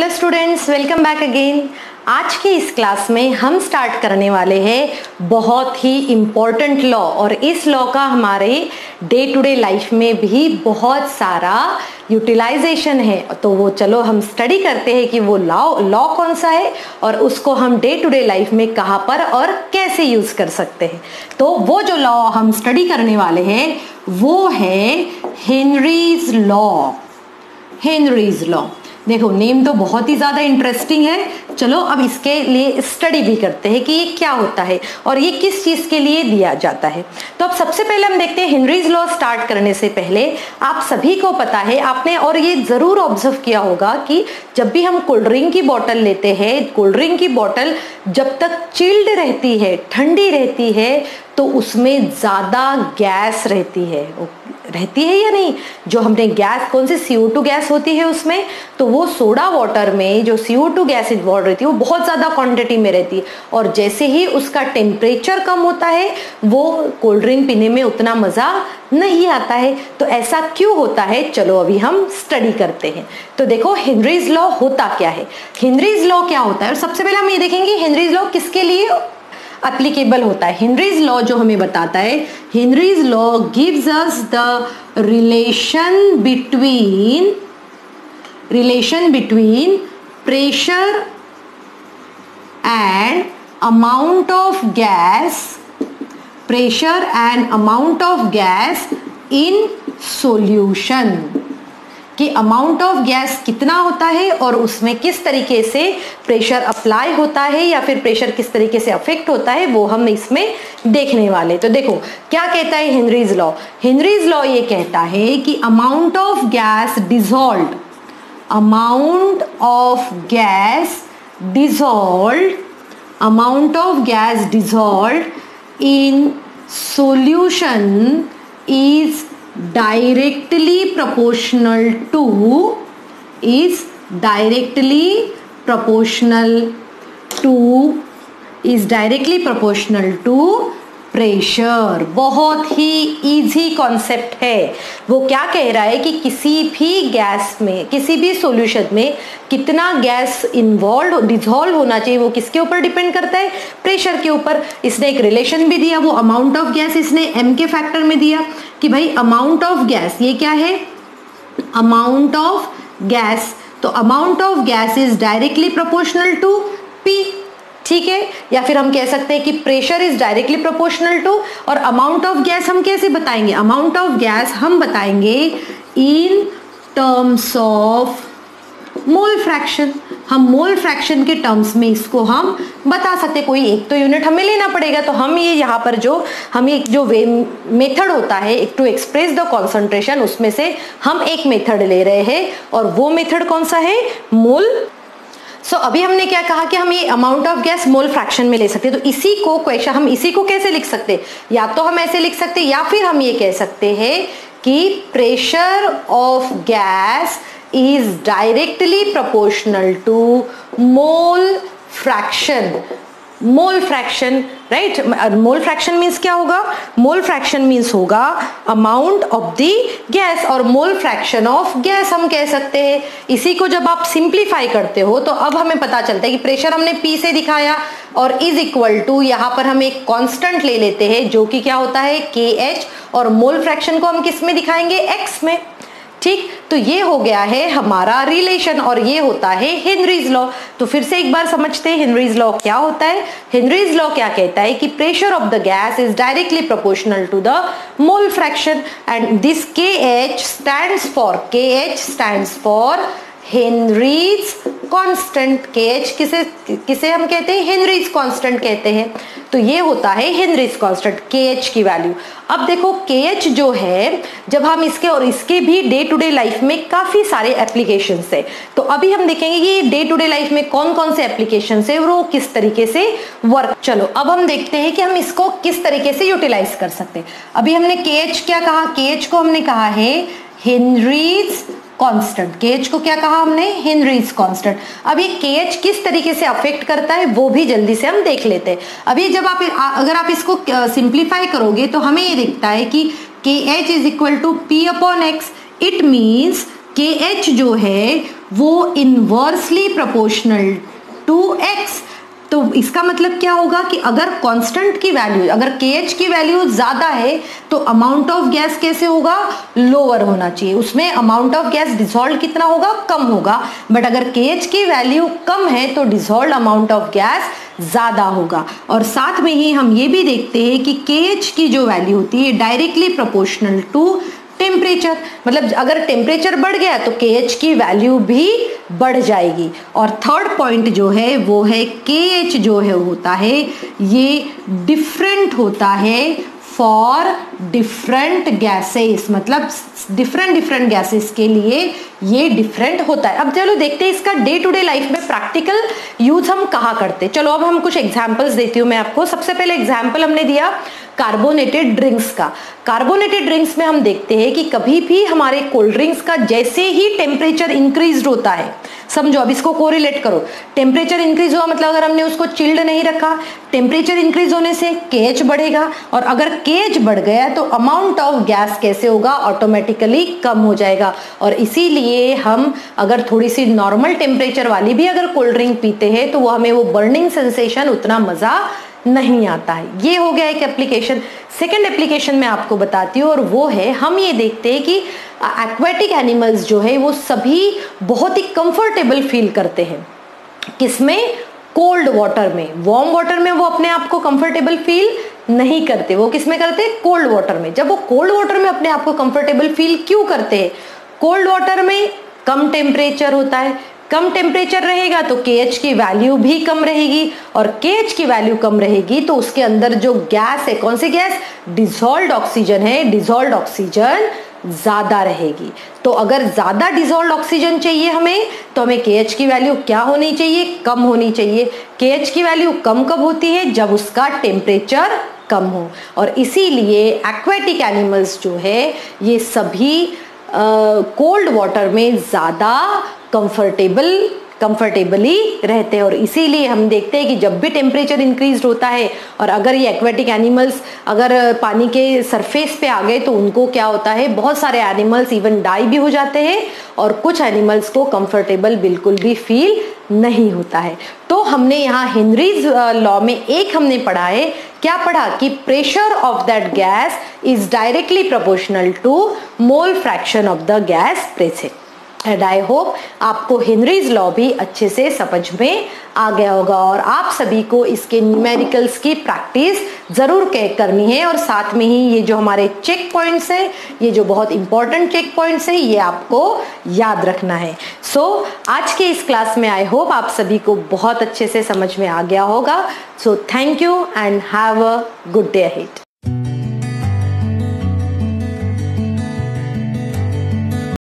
Hello students welcome back again आज की इस क्लास में हम स्टार्ट करने वाले हैं बहुत ही इम्पोर्टेंट लॉ और इस लॉ का हमारे डे टू डे लाइफ में भी बहुत सारा यूटिलाइजेशन है। तो वो चलो हम स्टडी करते हैं कि वो लॉ लॉ कौन सा है और उसको हम डे टू डे लाइफ में कहाँ पर और कैसे यूज़ कर सकते हैं। तो वो जो लॉ हम स्टडी करने वाले हैं, वो है हेनरीज लॉ हेनरीज लॉ देखो नेम तो बहुत ही ज़्यादा इंटरेस्टिंग है। चलो, अब इसके लिए स्टडी भी करते हैं कि ये क्या होता है और ये किस चीज़ के लिए दिया जाता है। तो अब सबसे पहले हम देखते हैं हेनरीज लॉ स्टार्ट करने से पहले। आप सभी को पता है, आपने और ये ज़रूर ऑब्ज़र्व किया होगा कि जब भी हम कोल्ड ड्रिंक की बॉटल लेते हैं कोल्ड ड्रिंक की बॉटल जब तक चिल्ड रहती है, ठंडी रहती है तो उसमें ज़्यादा गैस रहती है। रहती है या नहीं? जो हमने गैस, कौन सी सी गैस होती है उसमें? तो वो सोडा वाटर में जो सी गैस इन्वॉल्व रहती है, वो बहुत ज़्यादा क्वांटिटी में रहती है। और जैसे ही उसका टेम्परेचर कम होता है, वो कोल्ड ड्रिंक पीने में उतना मज़ा नहीं आता है। तो ऐसा क्यों होता है? चलो अभी हम स्टडी करते हैं। तो देखो हिंद्रीज लॉ होता क्या है? हिंद्रीज लॉ क्या होता है? और सबसे पहले हम ये देखेंगे हिंद्रीज लॉ किसके लिए अप्लीकेबल होता है। हिनरीज लॉ जो हमें बताता है Henry's law gives us the relation between relation between pressure and amount of gas pressure and amount of gas in solution कि अमाउंट ऑफ़ गैस कितना होता है और उसमें किस तरीके से प्रेशर अप्लाई होता है या फिर प्रेशर किस तरीके से अफेक्ट होता है, वो हम इसमें देखने वाले। तो देखो, क्या कहता है हेनरीज लॉ हेनरीज लॉ ये कहता है कि amount of gas dissolve amount of gas dissolve amount of gas dissolve in solution is directly proportional to is directly proportional to is directly proportional to pressure बहुत ही easy concept है। वो क्या कह रहा है कि किसी भी गैस में, किसी भी सॉल्यूशन में कितना गैस इन्वॉल्व डिजॉल्व होना चाहिए, वो किसके ऊपर डिपेंड करता है? प्रेशर के ऊपर। इसने एक रिलेशन भी दिया, वो अमाउंट ऑफ़ गैस इसने एम के फैक्टर में दिया कि भाई अमाउंट ऑफ़ गैस ये क्या है? अमाउंट ऑफ़ गैस तो amount of gas is directly proportional to P ठीक है? या फिर हम कह सकते हैं कि pressure is directly proportional to और अमाउंट ऑफ़ गैस हम कैसे बताएँगे? अमाउंट ऑफ़ गैस हम बताएँगे in terms of mole fraction हम मोल फ्रैक्शन के टर्म्स में इसको हम बता सकते कोई एक तो यूनिट हमें लेना पड़ेगा तो हम ये यहाँ पर जो, हम एक जो वे मेथड होता है, एक टू एक्सप्रेस द कॉन्सेंट्रेशन उसमें से हम एक मेथड ले रहे हैं। और वो मेथड कौन सा है? मोल सो so, अभी हमने क्या कहा कि हम ये amount of gas mole fraction में ले सकते हैं। तो इसी को क्वेश्चन हम इसी को कैसे लिख सकते हैं? या तो हम ऐसे लिख सकते हैं या फिर हम ये कह सकते हैं कि pressure of gas is directly proportional to mole fraction mole fraction right mole fraction means क्या होगा? मोल फ्रैक्शन मीन्स होगा अमाउंट ऑफ़ द गैस और मोल फ्रैक्शन ऑफ़ गैस हम कह सकते हैं। इसी को जब आप सिंप्लीफाई करते हो तो अब हमें पता चलता है कि प्रेशर हमने पी से दिखाया और इज़ इक्वल टू यहाँ पर हम एक कांस्टेंट ले लेते हैं, जो कि क्या होता है? के एच और मोल फ्रैक्शन को हम किसमें दिखाएँगे? एक्स में। ठीक? तो ये हो गया है हमारा रिलेशन और ये होता है हेनरीज लॉ तो फिर से एक बार समझते हैं हेनरीज लॉ क्या होता है? हेनरीज लॉ क्या कहता है कि pressure of the gas is directly proportional to the mole fraction and this K H stand for K H stand for Henry's constant K H किसे किसे हम कहते हैं? हेनरीज कांस्टेंट कहते हैं। तो ये होता है हेनरीज कांस्टेंट के एच की वैल्यू। अब देखो के एच जो है, जब हम इसके और इसके भी डे टू डे लाइफ में काफ़ी सारे एप्लीकेशन है। तो अभी हम देखेंगे कि डे टू डे लाइफ में कौन कौन से एप्लीकेशन है वो किस तरीके से वर्क चलो, अब हम देखते हैं कि हम इसको किस तरीके से यूटिलाइज कर सकते हैं। अभी हमने के क्या कहा? के को हमने कहा है हेनरीज कांस्टेंट के एच को क्या कहा हमने? हेनरीज कांस्टेंट अब ये के एच किस तरीके से अफेक्ट करता है, वो भी जल्दी से हम देख लेते हैं। अभी जब आप अगर आप इसको सिंप्लीफाई करोगे तो हमें ये दिखता है कि K H is equal to P upon X it means K H जो है, वो इनवर्सली प्रोपोर्शनल टू एक्स तो इसका मतलब क्या होगा कि अगर कांस्टेंट की वैल्यू अगर के की वैल्यू ज़्यादा है तो अमाउंट ऑफ़ गैस कैसे होगा? लोअर होना चाहिए। उसमें अमाउंट ऑफ़ गैस डिजोल्व कितना होगा? कम होगा। बट अगर के की वैल्यू कम है तो डिजोल्व अमाउंट ऑफ़ गैस ज़्यादा होगा। और साथ में ही हम ये भी देखते हैं कि के की जो वैल्यू होती है डायरेक्टली प्रोपोर्शनल टू टेम्परेचर मतलब अगर टेम्परेचर बढ़ गया तो के की वैल्यू भी बढ़ जाएगी। और थर्ड पॉइंट जो है, वो है के एच जो है होता है, ये डिफरेंट होता है फॉर डिफरेंट गैसेस मतलब डिफरेंट डिफरेंट गैसेस के लिए ये डिफरेंट होता है। अब चलो देखते हैं इसका डे टू डे लाइफ में प्रैक्टिकल यूज़ हम कहा करते हैं। चलो, अब हम कुछ एग्जाम्पल्स देती हूँ। मैं आपको सबसे पहले एग्ज़ाम्पल हमने दिया कार्बोनेटेड ड्रिंक्स का। कार्बोनेटेड ड्रिंक्स में हम देखते हैं कि कभी भी हमारे कोल्ड ड्रिंक्स का जैसे ही टेम्परेचर इंक्रीज होता है, समझो अब इसको कोरिलेट करो। टेम्परेचर इंक्रीज हुआ मतलब अगर हमने उसको चिल्ड नहीं रखा टेम्परेचर इंक्रीज होने से केच बढ़ेगा और अगर केच बढ़ गया तो अमाउंट ऑफ़ गैस कैसे होगा? ऑटोमेटिकली कम हो जाएगा। और इसीलिए हम अगर थोड़ी सी नॉर्मल टेम्परेचर वाली भी अगर कोल्ड ड्रिंक पीते हैं तो वो हमें वो बर्निंग सेंसेशन उतना मज़ा नहीं आता है। ये हो गया एक एप्लीकेशन सेकेंड एप्लीकेशन मैं आपको बताती हूँ और वो है, हम ये देखते हैं कि एक्वेटिक एनिमल्स जो है, वो सभी बहुत ही कंफर्टेबल फील करते हैं। किसमें? कोल्ड वाटर में। वार्म वाटर में वो अपने आप को कंफर्टेबल फील नहीं करते। वो किसमें करते कोल्ड वाटर में। जब वो कोल्ड वाटर में अपने आप को कंफर्टेबल फील क्यों करते हैं? कोल्ड वाटर में कम टेम्परेचर होता है कम टेम्परेचर रहेगा तो के की वैल्यू भी कम रहेगी और के की वैल्यू कम रहेगी तो उसके अंदर जो गैस है कौन सी गैस डिजोल्ड ऑक्सीजन है डिजोल्ड ऑक्सीजन ज़्यादा रहेगी। तो अगर ज़्यादा डिजोल्ड ऑक्सीजन चाहिए हमें तो हमें के की वैल्यू क्या होनी चाहिए? कम होनी चाहिए। के की वैल्यू कम कब होती है? जब उसका टेम्परेचर कम हो। और इसीलिए एक्वेटिक एनिमल्स जो है ये सभी कोल्ड uh, वाटर में ज़्यादा कंफर्टेबल कंफर्टेबली रहते हैं। और इसीलिए हम देखते हैं कि जब भी टेम्परेचर इंक्रीज होता है, और अगर ये एक्वेटिक एनिमल्स अगर पानी के सरफेस पे आ गए तो उनको क्या होता है? बहुत सारे एनिमल्स इवन डाई भी हो जाते हैं, और कुछ एनिमल्स को कंफर्टेबल बिल्कुल भी फील नहीं होता है। तो हमने यहाँ हेनरीज लॉ में एक हमने पढ़ा है। क्या पढ़ा? कि pressure of that gas is directly proportional to mole fraction of the gas pressure and I hope आपको हेनरीज लॉ भी अच्छे से समझ में आ गया होगा और आप सभी को इसके न्यूमेरिकल्स की प्रैक्टिस ज़रूर करनी है और साथ में ही ये जो हमारे चेक पॉइंट्स हैं ये जो बहुत इंपॉर्टेंट चेक पॉइंट्स हैं ये आपको याद रखना है। सो so, आज के इस क्लास में आई होप आप सभी को बहुत अच्छे से समझ में आ गया होगा। So thank you and have a good day ahead